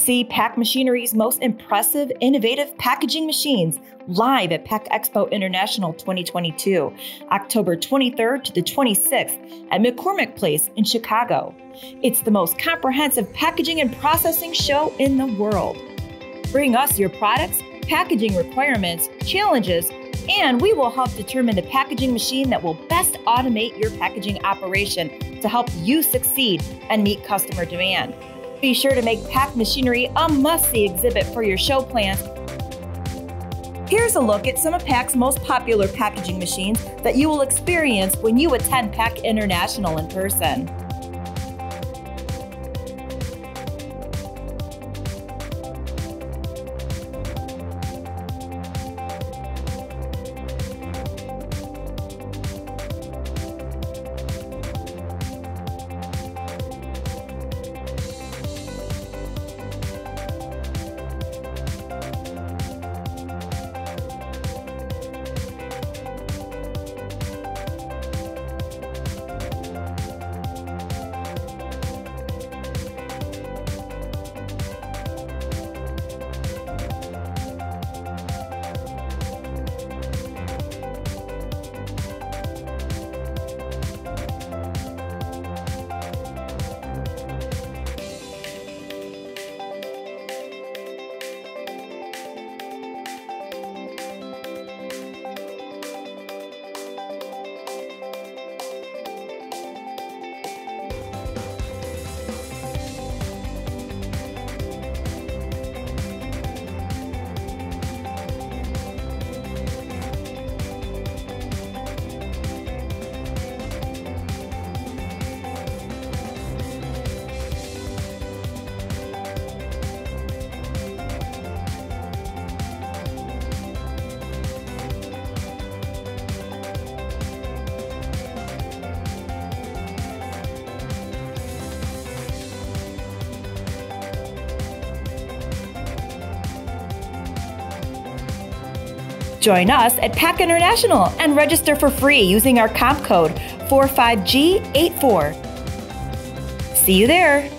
See PAC Machinery's most impressive, innovative packaging machines live at Pack Expo International 2022, October 23rd to the 26th at McCormick Place in Chicago. It's the most comprehensive packaging and processing show in the world. Bring us your products, packaging requirements, challenges, and we will help determine the packaging machine that will best automate your packaging operation to help you succeed and meet customer demand. Be sure to make PAC Machinery a must see exhibit for your show plans. Here's a look at some of PAC's most popular packaging machines that you will experience when you attend Pack International in person. Join us at Pack International and register for free using our comp code 45G84. See you there!